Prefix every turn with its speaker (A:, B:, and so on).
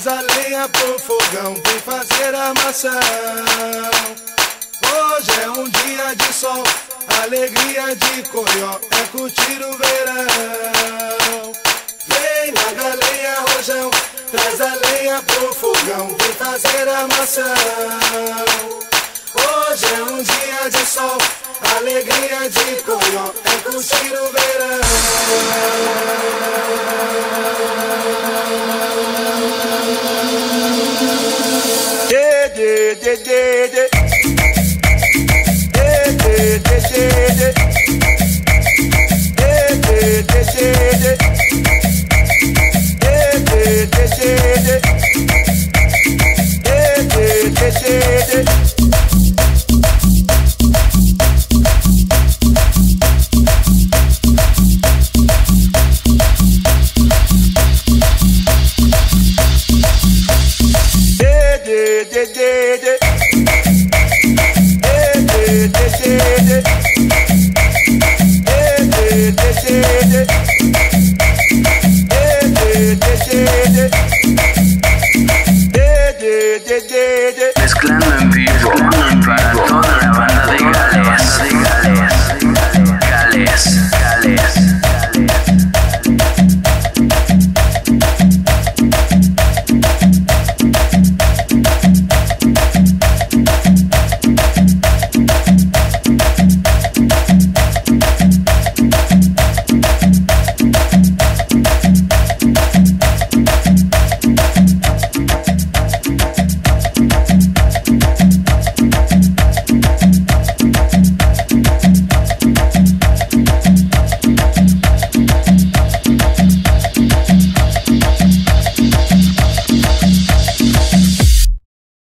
A: Traz a lenha pro fogão, vem fazer a maçã. Hoje é um dia de sol, alegria de coió, é curtir o verão. Vem na galinha rojão, traz a lenha pro fogão, vem fazer a maçã. Hoje é um dia de sol, alegria de coió, é curtir o verão. de de de.
B: yeah, yeah, yeah.